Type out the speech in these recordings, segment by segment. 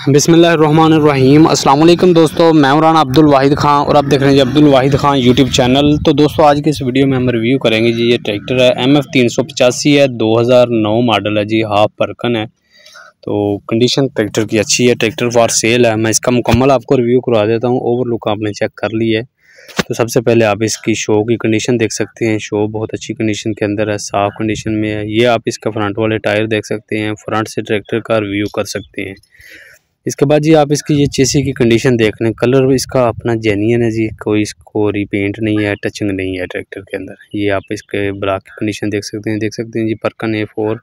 बिसमीम अल्लाम दोस्तों, मैं राना अब्दुल वाहिद खान और आप देख रहे हैं जी अब्दुल वाहिद खान यूट्यूब चैनल। तो दोस्तों, आज के इस वीडियो में हम रिव्यू करेंगे जी, ये ट्रैक्टर है एम एफ़ तीन सौ पचासी है 2009 मॉडल है जी, हाफ़ परकन है। तो कंडीशन ट्रैक्टर की अच्छी है ट्रैक्टर फॉर सेल है। मैं इसका मुकम्मल आपको रिव्यू करवा देता हूँ ओवर लुक आपने चेक कर ली है। तो सबसे पहले आप इसकी शो की कंडीशन देख सकते हैं। शो बहुत अच्छी कंडीशन के अंदर है, साफ़ कंडीशन में है। ये आप इसका फ्रंट वाले टायर देख सकते हैं फ्रंट से ट्रैक्टर का रिव्यू कर सकते हैं। इसके बाद जी आप इसकी ये चेसी की कंडीशन देख लें कलर इसका अपना जेनियन है जी। कोई इसको रिपेंट नहीं है टचिंग नहीं है ट्रैक्टर के अंदर। ये आप इसके ब्लॉक की कंडीशन देख सकते हैं। देख सकते हैं जी परकन ए फोर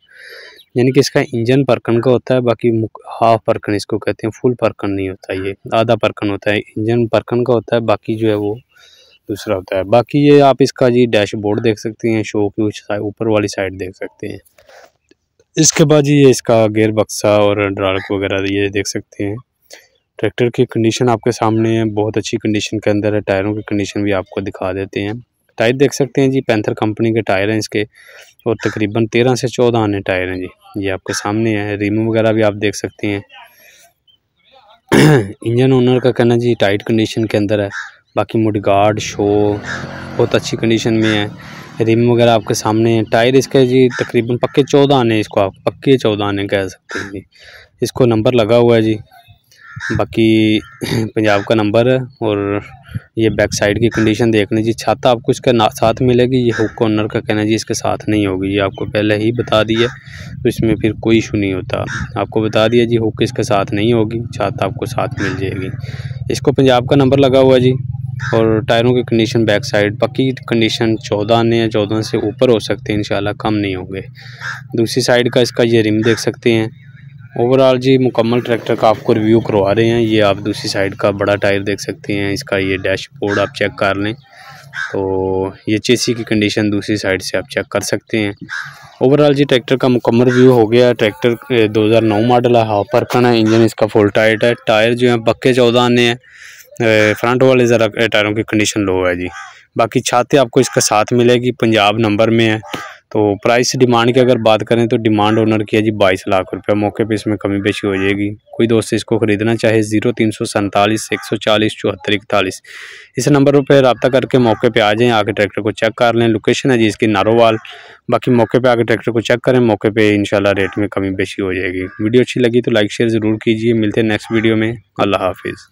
यानी कि इसका इंजन परकन का होता है, बाकी हाफ़ परकन इसको कहते हैं। फुल परकन नहीं होता ये। आधा परकन होता है। इंजन परकन का होता है, बाकी जो है वो दूसरा होता है। बाकी ये आप इसका जी डैशबोर्ड देख सकते हैं। शो की ऊपर वाली साइड देख सकते हैं। इसके बाद ये इसका गेयर बक्सा और ड्रालक वगैरह ये देख सकते हैं। ट्रैक्टर की कंडीशन आपके सामने है, बहुत अच्छी कंडीशन के अंदर है टायरों की कंडीशन भी आपको दिखा देते हैं। टायर देख सकते हैं जी पैंथर कंपनी के टायर हैं इसके, और तकरीबन तेरह से चौदह आने टायर हैं जी। ये आपके सामने है, रिम वगैरह भी आप देख सकते हैं। इंजन ओनर का कहना जी टाइट कंडीशन के अंदर है। बाकी मुडगार्ड शो बहुत अच्छी कंडीशन में है। रिम वगैरह आपके सामने है। टायर इसके जी तकरीबन पक्के चौदह आने इसको आप, पक्के चौदह आने कह सकते हैं जी। इसको नंबर लगा हुआ है जी। बाकी पंजाब का नंबर है और ये बैक साइड की कंडीशन देख लीजिए छाता आपको इसके साथ मिलेगी, ये हुक कॉर्नर का कहना जी, इसके साथ नहीं होगी। ये आपको पहले ही बता दिया तो इसमें फिर कोई इशू नहीं होता। आपको बता दिया जी, हुक इसके साथ नहीं होगी, छाता आपको साथ मिल जाएगी। इसको पंजाब का नंबर लगा हुआ जी। और टायरों की कंडीशन बैक साइड पक्की कंडीशन चौदह आने या चौदह से ऊपर हो सकते हैं, इंशाल्लाह कम नहीं होंगे। दूसरी साइड का इसका ये रिम देख सकते हैं। ओवरऑल जी, मुकम्मल ट्रैक्टर का आपको रिव्यू करवा रहे हैं। ये आप दूसरी साइड का बड़ा टायर देख सकते हैं। इसका ये डैशबोर्ड आप चेक कर लें। तो ये चेसी की कंडीशन दूसरी साइड से आप चेक कर सकते हैं। ओवरऑल जी ट्रैक्टर का मुकम्मल रिव्यू हो गया। ट्रैक्टर 2009 मॉडल है। हाफ़ परकन है। इंजन इसका फुल टाइट है। टायर जो है, पक्के चौदह आने हैं। फ्रंट वाले ज़रा टायरों की कंडीशन लो है जी। बाकी छाते आपको इसका साथ मिलेगी, पंजाब नंबर में है। तो प्राइस डिमांड की अगर बात करें तो डिमांड ओनर की है जी बाईस लाख रुपए मौके पे इसमें कमी बेशी हो जाएगी। कोई दोस्त इसको ख़रीदना चाहे ज़ीरो तीन सौ सैंतालीस, एक सौ चालीस, चौहत्तर, इकतालीस। इस नंबर पर रब्ता करके मौके पे आ जाएँ, आके ट्रैक्टर को चेक कर लें। लोकेशन है जी इसकी नारोवाल बाकी मौके पे आके ट्रैक्टर को चेक करें, मौके पे इंशाल्लाह रेट में कमी बेशी हो जाएगी। वीडियो अच्छी लगी तो लाइक शेयर ज़रूर कीजिए। मिलते हैं नेक्स्ट वीडियो में। अल्लाह हाफिज़।